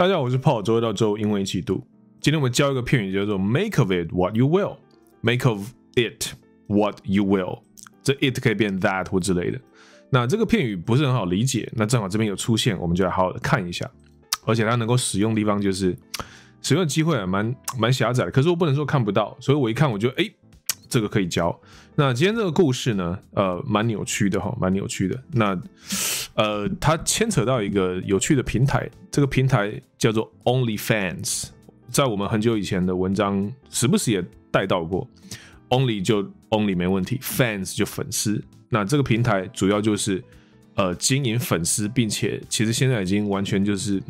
大家好，我是 Paul，周一到周五英文一起读。今天我们教一个片语，叫做 “make of it what you will”。make of it what you will，这 it 可以变 that 或之类的。那这个片语不是很好理解，那正好这边有出现，我们就来好好的看一下。而且它能够使用的地方就是使用的机会啊，蛮蛮狭窄的。可是我不能说看不到，所以我一看我就哎，这个可以教。那今天这个故事呢，呃，蛮扭曲的哈，蛮扭曲的。那呃，它牵扯到一个有趣的平台，这个平台叫做 OnlyFans，在我们很久以前的文章时不时也带到过。Only 就 Only 没问题，Fans 就粉丝。那这个平台主要就是呃经营粉丝，并且其实现在已经完全就是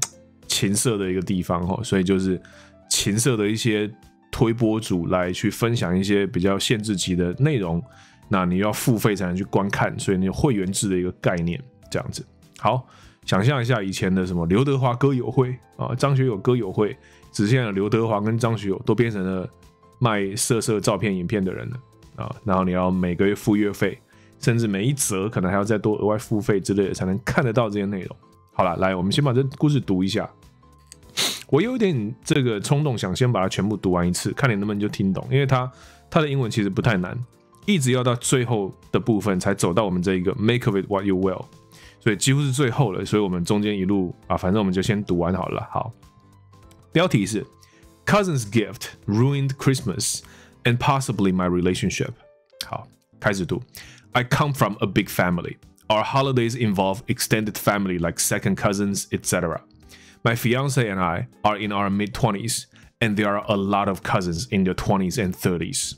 情色的一个地方哈，所以就是情色的一些推播主来去分享一些比较限制级的内容，那你要付费才能去观看，所以你有会员制的一个概念。这样子，好，想象一下以前的什么刘德华歌友会啊，张学友歌友会，只现在刘德华跟张学友都变成了卖色色照片、影片的人了啊，然后你要每个月付月费，甚至每一则可能还要再多额外付费之类的，才能看得到这些内容。好了，来，我们先把这故事读一下。我有点这个冲动，想先把它全部读完一次，看你能不能就听懂，因为它它的英文其实不太难，一直要到最后的部分才走到我们这一个 “make of it what you will”。所以几乎是最后了，所以我们中间一路啊，反正我们就先读完好了。好，标题是 Cousin's gift ruined Christmas and possibly my relationship。好，开始读。I come from a big family. Our holidays involve extended family like second cousins, etc. My fiance and I are in our mid 20s, and there are a lot of cousins in their 20s and 30s.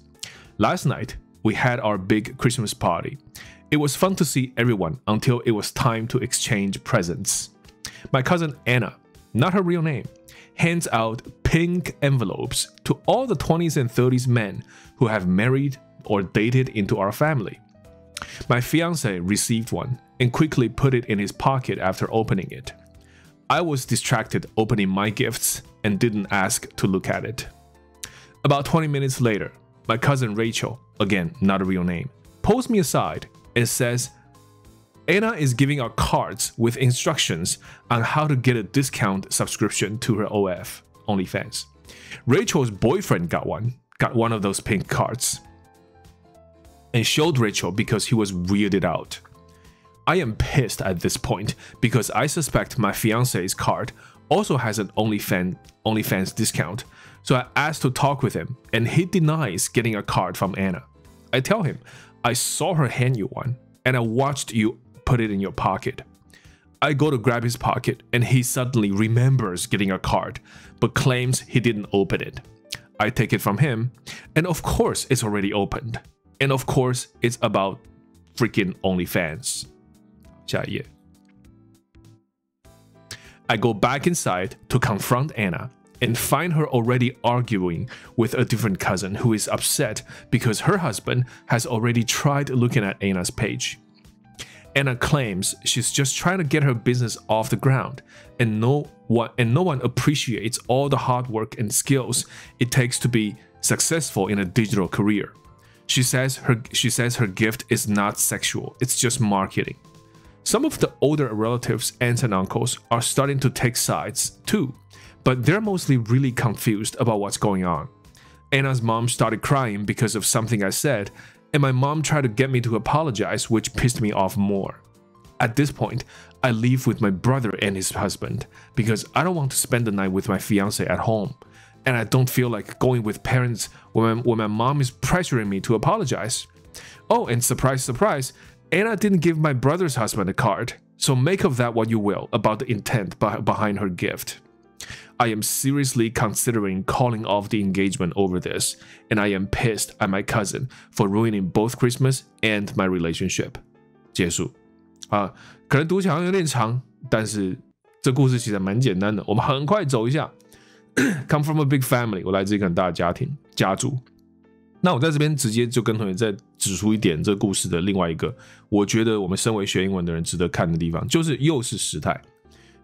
Last night, we had our big Christmas party. It was fun to see everyone until it was time to exchange presents. My cousin Anna, not her real name, hands out pink envelopes to all the 20s and 30s men who have married or dated into our family. My fiance received one and quickly put it in his pocket after opening it. I was distracted opening my gifts and didn't ask to look at it. About 20 minutes later, my cousin Rachel, again not a real name, pulls me aside it says Anna is giving out cards with instructions on how to get a discount subscription to her OF OnlyFans. Rachel's boyfriend got one, got one of those pink cards, and showed Rachel because he was weirded out. I am pissed at this point because I suspect my fiance's card also has an OnlyFans OnlyFans discount. So I asked to talk with him, and he denies getting a card from Anna. I tell him I saw her hand you one, and I watched you put it in your pocket. I go to grab his pocket, and he suddenly remembers getting a card, but claims he didn't open it. I take it from him, and of course it's already opened. And of course it's about freaking OnlyFans. 下一页. I go back inside to confront Anna and find her already arguing with a different cousin who is upset because her husband has already tried looking at Anna's page. Anna claims she's just trying to get her business off the ground, and no one and no one appreciates all the hard work and skills it takes to be successful in a digital career. She says her she says her gift is not sexual, it's just marketing. Some of the older relatives, aunts and uncles are starting to take sides too but they're mostly really confused about what's going on. Anna's mom started crying because of something I said, and my mom tried to get me to apologize, which pissed me off more. At this point, I leave with my brother and his husband because I don't want to spend the night with my fiance at home, and I don't feel like going with parents when, when my mom is pressuring me to apologize. Oh, and surprise, surprise, Anna didn't give my brother's husband a card, so make of that what you will about the intent behind her gift. I am seriously considering calling off the engagement over this, and I am pissed at my cousin for ruining both Christmas and my relationship. 结束啊，可能读起来有点长，但是这故事其实蛮简单的。我们很快走一下。Come from a big family，我来自一个很大的家庭家族。那我在这边直接就跟同学再指出一点，这故事的另外一个，我觉得我们身为学英文的人值得看的地方，就是又是时态。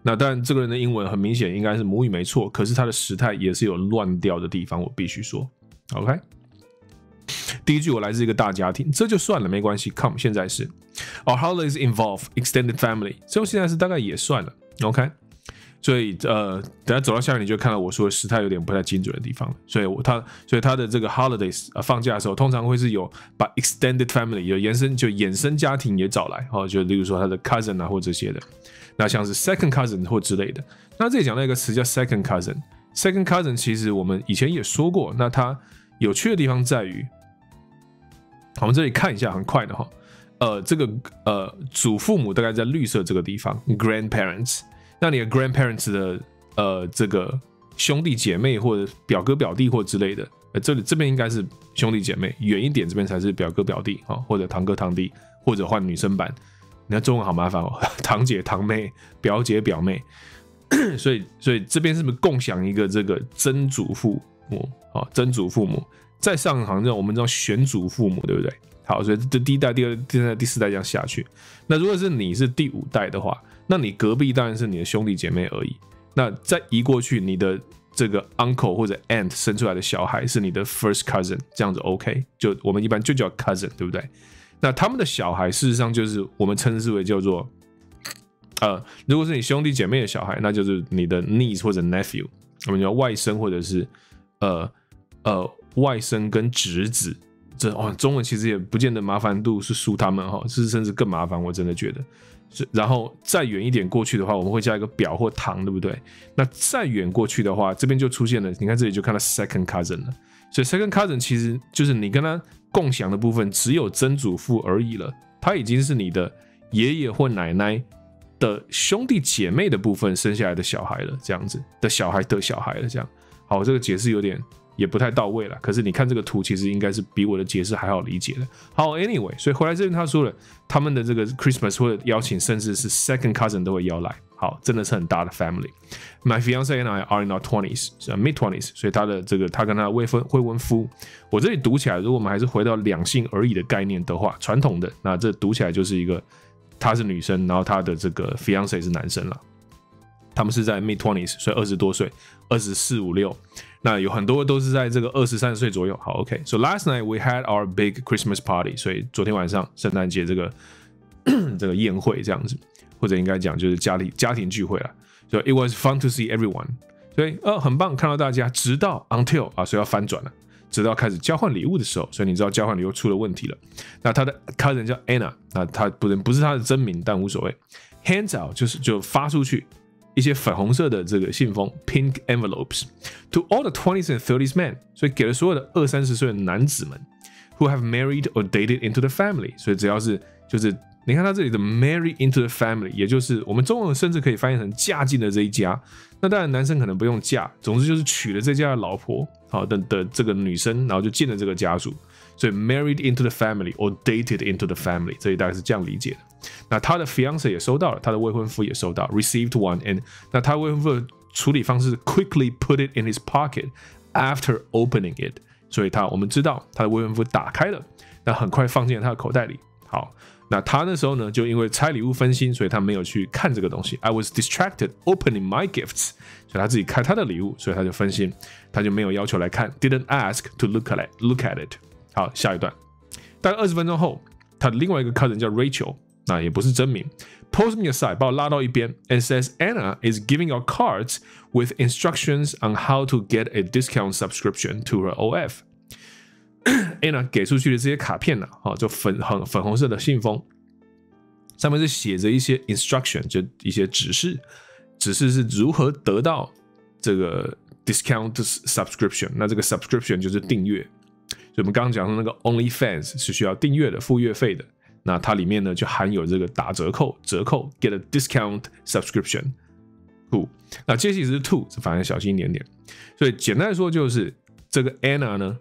那当然，这个人的英文很明显应该是母语没错，可是他的时态也是有乱掉的地方，我必须说。OK，第一句我来自一个大家庭，这就算了，没关系。Come，现在是 Our holidays involve extended family，这现在是大概也算了。OK，所以呃，等下走到下面你就看到我说的时态有点不太精准的地方了。所以我他所以他的这个 holidays 呃放假的时候，通常会是有把 extended family 有延伸就衍生家庭也找来哦，就例如说他的 cousin 啊或这些的，那像是 second cousin 或之类的。那这里讲到一个词叫 second cousin，second cousin 其实我们以前也说过，那它有趣的地方在于，我们这里看一下，很快的哈，呃，这个呃祖父母大概在绿色这个地方，grandparents。那你的 grandparents 的呃这个兄弟姐妹或者表哥表弟或之类的，呃这里这边应该是兄弟姐妹，远一点这边才是表哥表弟啊，或者堂哥堂弟，或者换女生版。你看中文好麻烦哦，堂姐堂妹、表姐表妹，所以所以这边是不是共享一个这个曾祖父母啊？曾祖父母在上行这我们叫选祖父母，对不对？好，所以这第一代、第二、第三代、第四代这样下去。那如果是你是第五代的话，那你隔壁当然是你的兄弟姐妹而已。那再移过去，你的这个 uncle 或者 aunt 生出来的小孩是你的 first cousin，这样子 OK？就我们一般就叫 cousin，对不对？那他们的小孩事实上就是我们称之为叫做，呃，如果是你兄弟姐妹的小孩，那就是你的 niece 或者 nephew，我们叫外甥或者是呃呃外甥跟侄子。这哦，中文其实也不见得麻烦度是输他们哈，是甚至更麻烦，我真的觉得。是，然后再远一点过去的话，我们会加一个表或堂，对不对？那再远过去的话，这边就出现了，你看这里就看到 second cousin 了。所以 second cousin 其实就是你跟他共享的部分只有曾祖父而已了，他已经是你的爷爷或奶奶的兄弟姐妹的部分生下来的小孩了，这样子的小孩的小孩了，这样。好，这个解释有点。也不太到位了，可是你看这个图，其实应该是比我的解释还好理解的。好，Anyway，所以回来这边他说了，他们的这个 Christmas 或者邀请，甚至是 second cousin 都会邀来。好，真的是很大的 family。My fiance and I are in our twenties，是 mid twenties，所以他的这个他跟他未婚未婚夫，我这里读起来，如果我们还是回到两性而已的概念的话，传统的那这读起来就是一个她是女生，然后他的这个 fiance 是男生了。他们是在 mid twenties，所以二十多岁，二十四五六。那有很多都是在这个二十三岁左右。好，OK。So last night we had our big Christmas party。所以昨天晚上圣诞节这个 这个宴会这样子，或者应该讲就是家里家庭聚会了。所以 it was fun to see everyone。所以呃很棒，看到大家。直到 until 啊，所以要翻转了，直到开始交换礼物的时候。所以你知道交换礼物出了问题了。那他的 cousin 叫 Anna，那他不能不是他的真名，但无所谓。Hands out 就是就发出去。一些粉红色的这个信封，pink envelopes to all the twenties and thirties men，所以给了所有的二三十岁的男子们，who have married or dated into the family。所以只要是就是你看他这里的 marry into the family，也就是我们中文甚至可以翻译成嫁进了这一家。那当然男生可能不用嫁，总之就是娶了这家的老婆，好的的这个女生，然后就进了这个家族。所以 married into the family or dated into the family，这里大概是这样理解的。那他的 fiance 也收到了，他的未婚夫也收到，received one，and 那他未婚夫的处理方式 quickly put it in his pocket after opening it，所以他我们知道他的未婚夫打开了，那很快放进了他的口袋里。好，那他那时候呢，就因为拆礼物分心，所以他没有去看这个东西。I was distracted opening my gifts，所以他自己开他的礼物，所以他就分心，他就没有要求来看，didn't ask to look at it，look at it。好，下一段，大概二十分钟后，他的另外一个 cousin 叫 Rachel，那也不是真名，pulls me aside，把我拉到一边，and says Anna is giving out cards with instructions on how to get a discount subscription to her OF。 Anna 给出去的这些卡片呢，啊，就粉很粉红色的信封，上面是写着一些 instruction，就一些指示，指示是如何得到这个 discount subscription。那这个 subscription 就是订阅。就我们刚刚讲的那个 OnlyFans 是需要订阅的，付月费的。那它里面呢就含有这个打折扣，折扣 get a discount subscription。Two，那接下来是 Two，反正小心一点点。所以简单来说就是这个 Anna 呢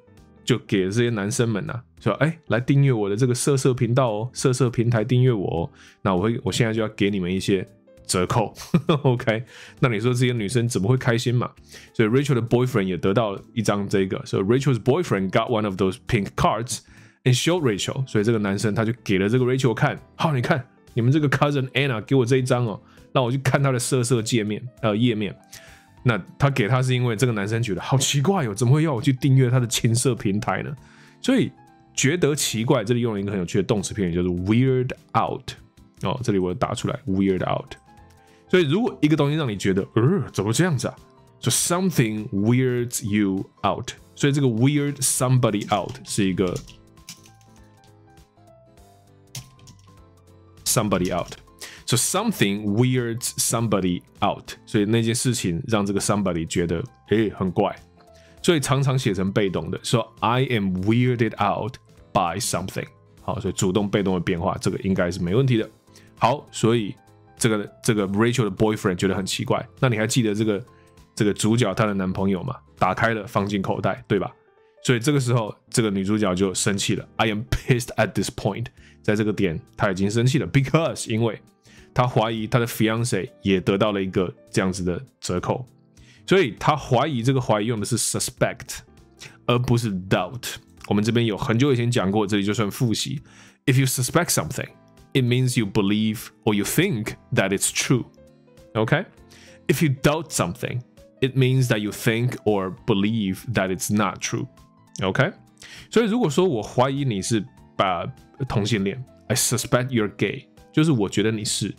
就给这些男生们呢说，哎，来订阅我的这个色色频道哦，色色平台订阅我哦。那我会，我现在就要给你们一些。折扣，OK，那你说这些女生怎么会开心嘛？所以 Rachel 的 boyfriend 也得到一张这个，所以 Rachel's boyfriend got one of those pink cards and showed Rachel，所以这个男生他就给了这个 Rachel 看，好，你看你们这个 cousin Anna 给我这一张哦，让我去看他的色色界面呃页面。那他给他是因为这个男生觉得好奇怪哟，怎么会要我去订阅他的情色平台呢？所以觉得奇怪，这里用了一个很有趣的动词片语，叫做 weird out 哦，这里我打出来 weird out。所以如果一个东西让你觉得，呃，怎么这样子啊？就 something weirds you out。所以这个 weird somebody out 是一个 somebody out。So something weirds somebody out。所以那件事情让这个 somebody 觉得，诶，很怪。所以常常写成被动的，说 I am weirded out by something。好，所以主动被动的变化，这个应该是没问题的。好，所以这个这个 Rachel 的 boyfriend 觉得很奇怪。那你还记得这个这个主角她的男朋友吗？打开了，放进口袋，对吧？所以这个时候，这个女主角就生气了。I am pissed at this point。在这个点，她已经生气了，because 因为她怀疑她的 fiance 也得到了一个这样子的折扣。所以她怀疑这个怀疑用的是 suspect，而不是 doubt。我们这边有很久以前讲过，这里就算复习。If you suspect something, it means you believe or you think that it's true. Okay? If you doubt something, it means that you think or believe that it's not true. OK，所以如果说我怀疑你是把同性恋，I suspect you're gay， 就是我觉得你是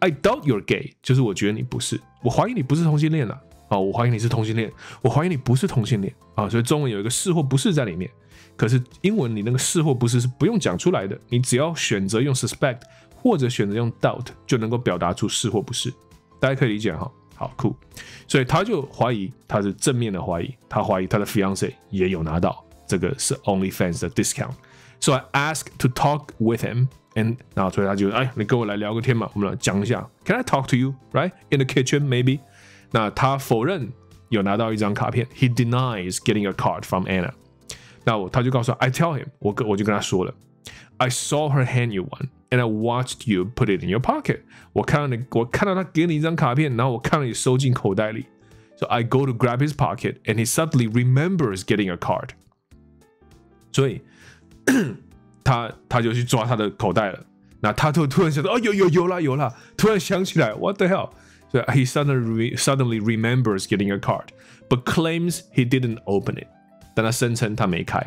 ；I doubt you're gay，就是我觉得你不是。我怀疑你不是同性恋了啊，我怀疑你是同性恋，我怀疑你不是同性恋啊。所以中文有一个是或不是在里面，可是英文你那个是或不是是不用讲出来的，你只要选择用 suspect 或者选择用 doubt 就能够表达出是或不是。大家可以理解哈。好酷，所以他就怀疑，他是正面的怀疑，他怀疑他的 fiance 也有拿到这个是 OnlyFans 的 discount。So I ask to talk with him, and 然后所以他就哎，你跟我来聊个天嘛，我们来讲一下。Can I talk to you, right in the kitchen, maybe？那他否认有拿到一张卡片，He denies getting a card from Anna。那我他就告诉，I tell him，我跟我就跟他说了，I saw her hand you one。and I watched you put it in your pocket. 我看到你，我看到他给你一张卡片，然后我看到你收进口袋里。So I go to grab his pocket, and he suddenly remembers getting a card. 所以 他他就去抓他的口袋了。那他突突然想到，哦，有有有啦有啦，突然想起来，What the hell? So he suddenly suddenly remembers getting a card, but claims he didn't open it. 但他声称他没开。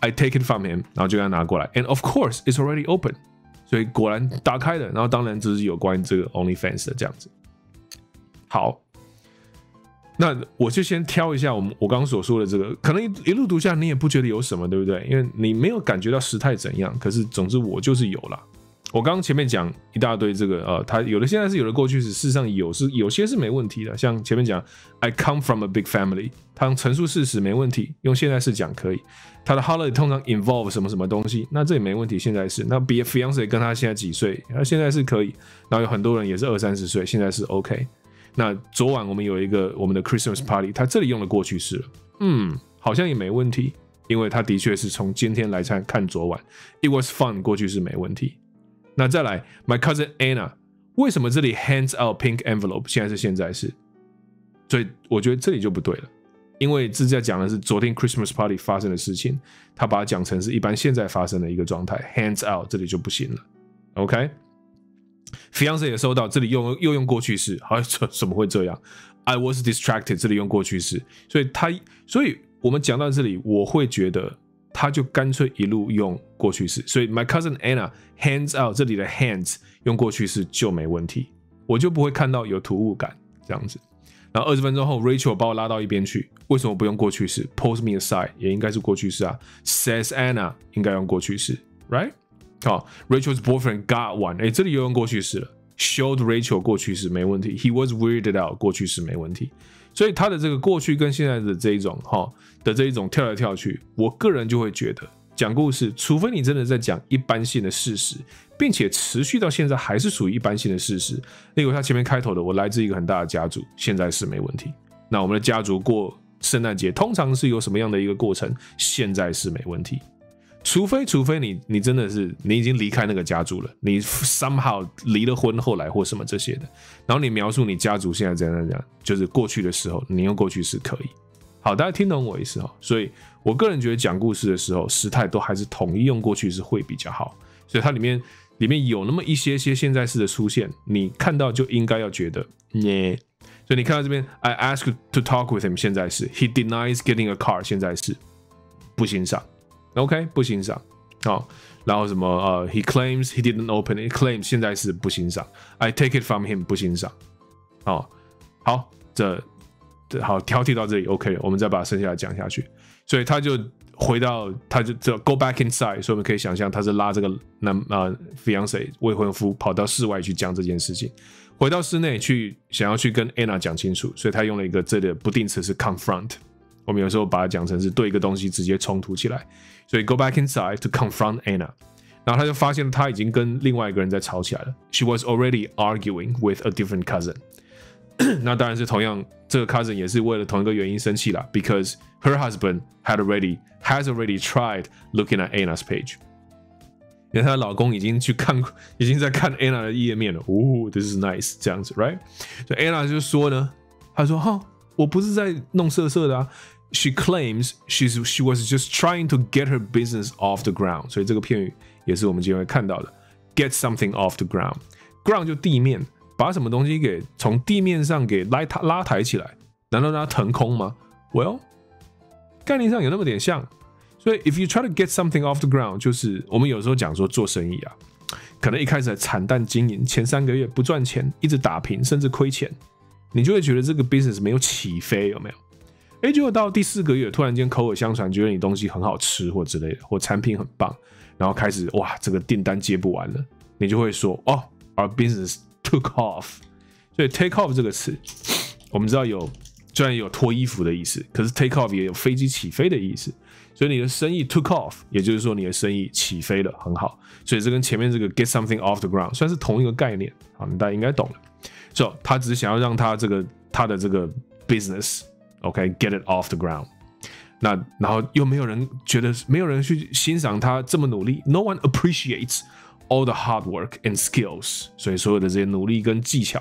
I take it from him，然后就给他拿过来，and of course it's already open。所以果然打开了，然后当然这是有关于这个 OnlyFans 的这样子。好， 那我就先挑一下我们我刚刚所说的这个，可能一一路读下你也不觉得有什么，对不对？因为你没有感觉到时态怎样。可是总之我就是有了。我刚刚前面讲一大堆这个，呃，它有的现在是有的过去式，事实上有是有些是没问题的。像前面讲 I come from a big family，它陈述事实没问题，用现在式讲可以。它的 holiday 通常 involve 什么什么东西，那这也没问题。现在是那 be a fiance 跟他现在几岁，那现在是可以。然后有很多人也是二三十岁，现在是 OK。那昨晚我们有一个我们的 Christmas party，他这里用了过去式了，嗯，好像也没问题，因为他的确是从今天来看看昨晚，It was fun，过去式没问题。那再来，My cousin Anna，为什么这里 hands out pink envelope 现在是现在式？所以我觉得这里就不对了，因为这在讲的是昨天 Christmas party 发生的事情，他把它讲成是一般现在发生的一个状态，hands out 这里就不行了，OK。Fiance 也收到，这里用又用过去式，好，怎怎么会这样？I was distracted，这里用过去式，所以他，所以我们讲到这里，我会觉得。他就干脆一路用过去式，所以 my cousin Anna hands out 这里的 hands 用过去式就没问题，我就不会看到有突兀感这样子。然后二十分钟后，Rachel 把我拉到一边去，为什么不用过去式？Pulls me aside 也应该是过去式啊。Says Anna 应该用过去式，right？好，Rachel's boyfriend got one，哎，这里又用过去式了。Showed Rachel 过去式没问题，He was weirded out 过去式没问题。所以他的这个过去跟现在的这一种哈的这一种跳来跳去，我个人就会觉得讲故事，除非你真的在讲一般性的事实，并且持续到现在还是属于一般性的事实。例如他前面开头的，我来自一个很大的家族，现在是没问题。那我们的家族过圣诞节通常是有什么样的一个过程？现在是没问题。除非，除非你你真的是你已经离开那个家族了，你 somehow 离了婚，后来或什么这些的，然后你描述你家族现在怎样怎样，就是过去的时候，你用过去式可以。好，大家听懂我意思哈？所以我个人觉得讲故事的时候，时态都还是统一用过去式会比较好。所以它里面里面有那么一些些现在式的出现，你看到就应该要觉得耶。所以你看到这边，I ask to talk with him，现在是 He denies getting a car，现在是不欣赏。OK，不欣赏。好，然后什么呃，he claims he didn't open it claims 现在是不欣赏，I take it from him 不欣赏。哦，好，这这好挑剔到这里 OK，我们再把剩下的讲下去。所以他就回到，他就这 go back inside，所以我们可以想象他是拉这个男呃 fiance 未婚夫跑到室外去讲这件事情，回到室内去想要去跟 Anna 讲清楚，所以他用了一个这里的不定词是 confront，我们有时候把它讲成是对一个东西直接冲突起来，所以 go back inside to confront Anna，然后他就发现他已经跟另外一个人在吵起来了，she was already arguing with a different cousin。那当然是同样，这个 cousin 也是为了同一个原因生气了，because her husband had already has already tried looking at Anna's page，因为她的老公已经去看，已经在看 Anna 的页面了。哦，this is nice，这样子，right？所以 Anna 就说呢，她说哈，我不是在弄色色的啊。She claims she's she was just trying to get her business off the ground，所以这个片语也是我们今天会看到的，get something off the ground，ground 就地面。把什么东西给从地面上给拉抬拉抬起来，难道让它腾空吗？Well，概念上有那么点像。所以，if you try to get something off the ground，就是我们有时候讲说做生意啊，可能一开始惨淡经营，前三个月不赚钱，一直打平，甚至亏钱，你就会觉得这个 business 没有起飞，有没有？哎，结果到第四个月，突然间口耳相传，觉得你东西很好吃或之类的，或产品很棒，然后开始哇，这个订单接不完了，你就会说哦，our business。Took off，所以 take off 这个词，我们知道有虽然有脱衣服的意思，可是 take off 也有飞机起飞的意思。所以你的生意 took off，也就是说你的生意起飞了，很好。所以这跟前面这个 get something off the ground 算是同一个概念，好，大家应该懂了。So 他只是想要让他这个他的这个 business business，OK，get it off the ground。那然后又没有人觉得，没有人去欣赏他这么努力，no one appreciates。all the hard work and skills，所以所有的这些努力跟技巧，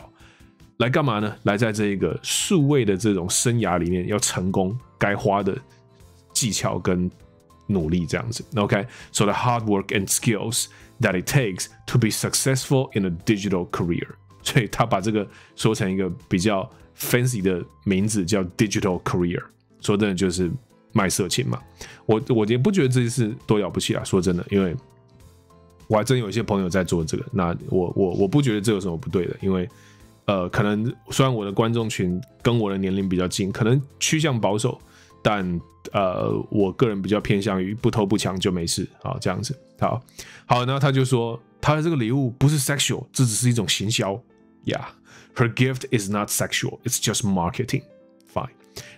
来干嘛呢？来在这个数位的这种生涯里面要成功，该花的技巧跟努力这样子。OK，so、the hard work and skills that it takes to be successful in a digital career，所以他把这个说成一个比较 fancy 的名字叫 digital career，说真的就是卖色情嘛。我我也不觉得这件事多了不起啊，说真的，因为。我还真有一些朋友在做这个，那我我我不觉得这有什么不对的，因为呃，可能虽然我的观众群跟我的年龄比较近，可能趋向保守，但呃，我个人比较偏向于不偷不抢就没事啊，这样子。好，好，那他就说他的这个礼物不是 sexual，这只是一种行销。Yeah，her gift is not sexual, it's just marketing. Fine。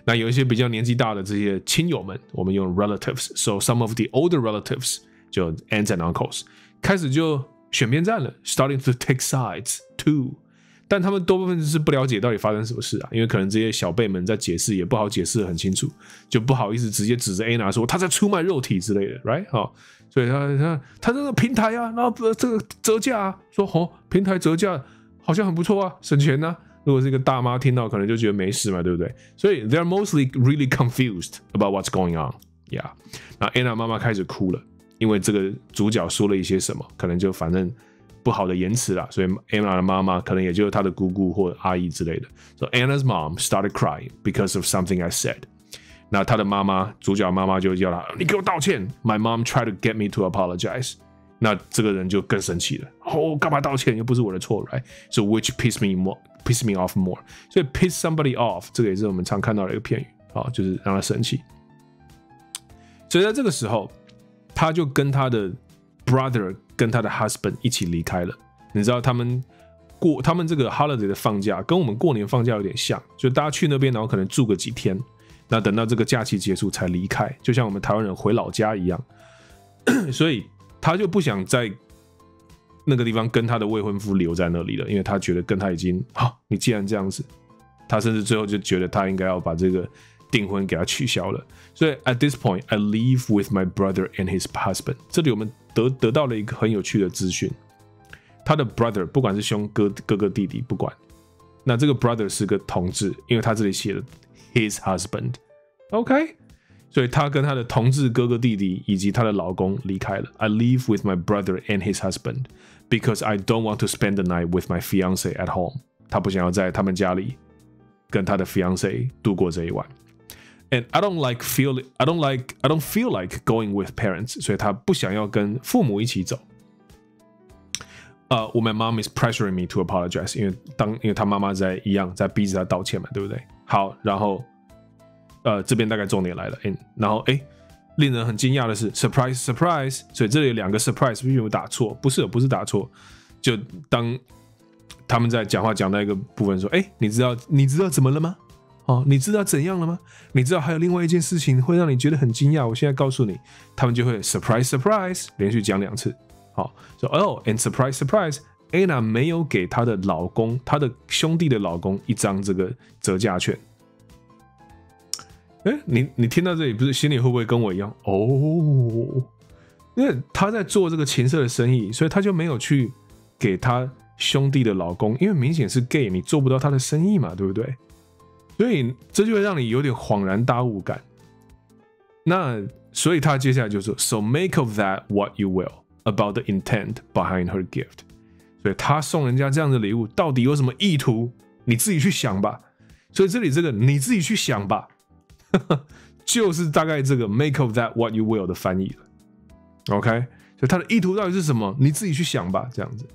那有一些比较年纪大的这些亲友们，我们用 relatives，so some of the older relatives 就 aunts and uncles。开始就选边站了，starting to take sides too。但他们多部分是不了解到底发生什么事啊，因为可能这些小辈们在解释也不好解释很清楚，就不好意思直接指着 Anna 说他在出卖肉体之类的，right？哈，所以他他他这个平台啊，然后这个折价啊，说哦平台折价好像很不错啊，省钱呢。如果是一个大妈听到，可能就觉得没事嘛，对不对？所以 they're mostly really confused about what's going on，yeah。那 Anna 妈妈开始哭了。因为这个主角说了一些什么，可能就反正不好的言辞啦，所以 Anna 的妈妈可能也就是她的姑姑或阿姨之类的。So Anna's mom started crying because of something I said。那她的妈妈，主角妈妈就叫她，你给我道歉。My mom tried to get me to apologize。那这个人就更生气了，哦，干嘛道歉？又不是我的错，right？So which piss me more，piss me off more。所以 piss somebody off，这个也是我们常看到的一个片语，啊，就是让他生气。所以在这个时候。他就跟他的 brother 跟他的 husband 一起离开了。你知道他们过他们这个 holiday 的放假跟我们过年放假有点像，就大家去那边，然后可能住个几天，那等到这个假期结束才离开，就像我们台湾人回老家一样。所以他就不想在那个地方跟他的未婚夫留在那里了，因为他觉得跟他已经好，你既然这样子，他甚至最后就觉得他应该要把这个。订婚给他取消了，所以 at this point I leave with my brother and his husband。这里我们得得到了一个很有趣的资讯，他的 brother 不管是兄哥哥哥弟弟不管，那这个 brother 是个同志，因为他这里写了 his husband，OK，所以他跟他的同志哥哥弟弟以及他的老公离开了。I leave with my brother and his husband because I don't want to spend the night with my fiance at home。他不想要在他们家里跟他的 fiance 度过这一晚。 And I don't like feel I don't like I don't feel like going with parents，所以他不想要跟父母一起走。呃、uh,，我 my mom is pressuring me to apologize，因为当因为他妈妈在一样在逼着他道歉嘛，对不对？好，然后 呃这边大概重点来了，嗯，然后哎，令人很惊讶的是，surprise surprise，所以这里有两个 surprise 并没有打错，不是不是打错，就当他们在讲话讲到一个部分说，哎，你知道你知道怎么了吗？哦，你知道怎样了吗？你知道还有另外一件事情会让你觉得很惊讶。我现在告诉你，他们就会 surprise surprise 连续讲两次。好，说哦，and surprise surprise，Anna 没有给她的老公，她的兄弟的老公一张这个折价券。哎，你你听到这里，不是心里会不会跟我一样？哦，因为他在做这个情色的生意，所以他就没有去给他兄弟的老公，因为明显是 gay，你做不到他的生意嘛，对不对？所以这就会让你有点恍然大悟感。那所以他接下来就说：“So make of that what you will about the intent behind her gift。”所以他送人家这样的礼物，到底有什么意图？你自己去想吧。所以这里这个你自己去想吧，就是大概这个 “make of that what you will” 的翻译了。OK，所以它的意图到底是什么？你自己去想吧。这样子。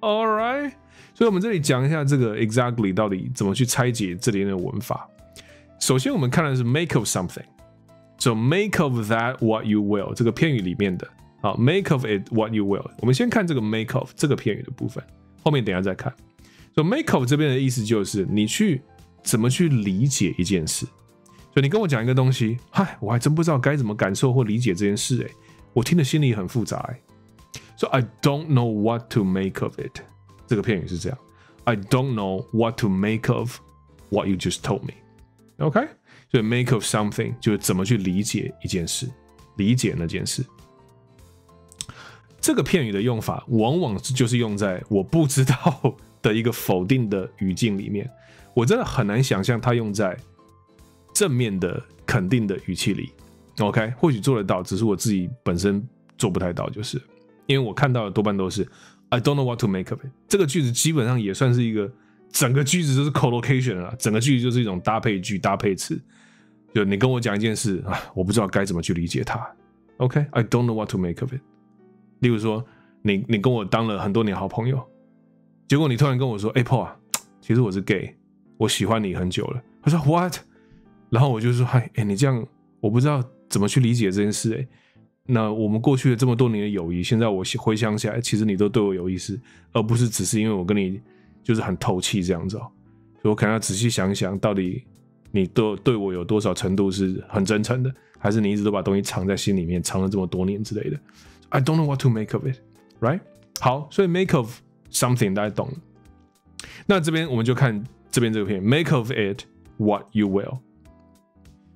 All right。所以，我们这里讲一下这个 exactly 到底怎么去拆解这里面的文法。首先，我们看的是 make of something，so make of that what you will 这个片语里面的啊，make of it what you will。我们先看这个 make of 这个片语的部分，后面等下再看。so make of 这边的意思就是你去怎么去理解一件事。所以你跟我讲一个东西，嗨，我还真不知道该怎么感受或理解这件事，哎，我听的心里很复杂，哎。So I don't know what to make of it。这个片语是这样：I don't know what to make of what you just told me。OK，所以 make of something 就是怎么去理解一件事，理解那件事。这个片语的用法，往往就是用在我不知道的一个否定的语境里面。我真的很难想象它用在正面的肯定的语气里。OK，或许做得到，只是我自己本身做不太到，就是因为我看到的多半都是。I don't know what to make of it。这个句子基本上也算是一个整个句子都是 collocation 了，整个句子就是一种搭配句、搭配词。就你跟我讲一件事啊，我不知道该怎么去理解它。OK，I don't know what to make of it。例如说，你你跟我当了很多年好朋友，结果你突然跟我说：“哎，Paul 啊，其实我是 gay，我喜欢你很久了。”他说：“What？” 然后我就说：“嗨，哎，你这样我不知道怎么去理解这件事。”哎。那我们过去的这么多年的友谊，现在我回想起来，其实你都对我有意思，而不是只是因为我跟你就是很透气这样子哦。所以我可能要仔细想一想，到底你都对我有多少程度是很真诚的，还是你一直都把东西藏在心里面，藏了这么多年之类的。I don't know what to make of it, right？好，所以 make of something 大家懂。那这边我们就看这边这个片，make of it what you will。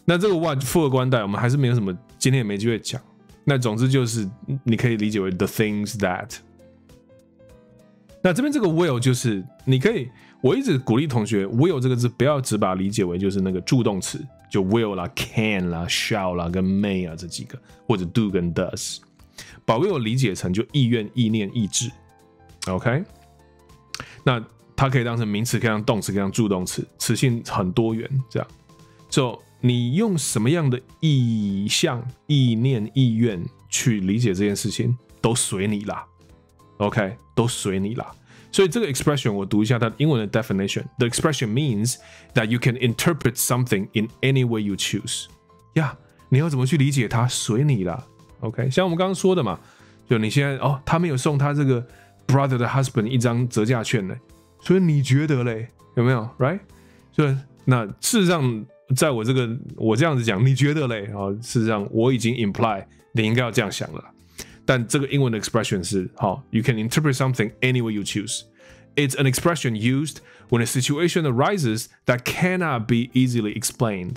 那这个 what 副二关代，我们还是没有什么，今天也没机会讲。那总之就是，你可以理解为 the things that。那这边这个 will 就是你可以，我一直鼓励同学 will 这个字不要只把它理解为就是那个助动词，就 will 啦、can 啦、shall 啦跟 may 啊这几个，或者 do 跟 does，把 will 理解成就意愿、意念、意志。OK，那它可以当成名词，可以当动词，可以当助动词，词性很多元。这样，就。你用什么样的意向、意念、意愿去理解这件事情，都随你啦。OK，都随你啦。所以这个 expression 我读一下它英文的 definition。The expression means that you can interpret something in any way you choose。呀，你要怎么去理解它，随你啦。OK，像我们刚刚说的嘛，就你现在哦，他没有送他这个 brother 的 husband 一张折价券呢，所以你觉得嘞，有没有？Right？所以那事实上。在我这个我这样子讲，你觉得嘞？啊，事实上我已经 imply 你应该要这样想了。但这个英文的 expression 是好，you can interpret something any way you choose. It's an expression used when a situation arises that cannot be easily explained.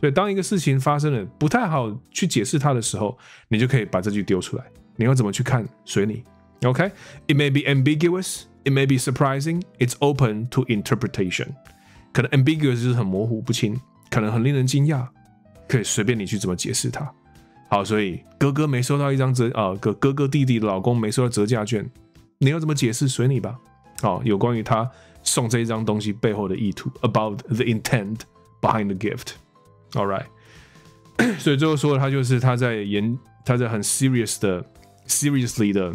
所以当一个事情发生了不太好去解释它的时候，你就可以把这句丢出来。你要怎么去看，随你。OK，it may be ambiguous, it may be surprising, it's open to interpretation. 可能 ambiguous 就是很模糊不清。可能很令人惊讶，可以随便你去怎么解释它。好，所以哥哥没收到一张折啊，哥哥哥弟弟的老公没收到折价券，你要怎么解释随你吧。好，有关于他送这一张东西背后的意图，about the intent behind the gift。All right，所以最后说的他就是他在研他在很 serious 的 seriously 的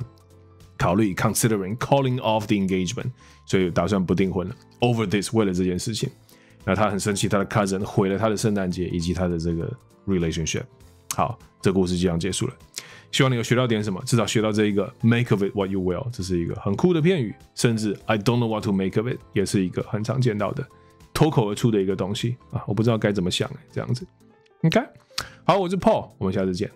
考虑 considering calling off the engagement，所以打算不订婚了。Over this 为了这件事情，那他很生气，他的 cousin 毁了他的圣诞节以及他的这个 relationship。好，这故事就这样结束了。希望你有学到点什么，至少学到这一个 make of it what you will，这是一个很酷的片语。甚至 I don't know what to make of it 也是一个很常见到的脱口而出的一个东西啊，我不知道该怎么想，这样子。OK，好，我是 Paul，我们下次见。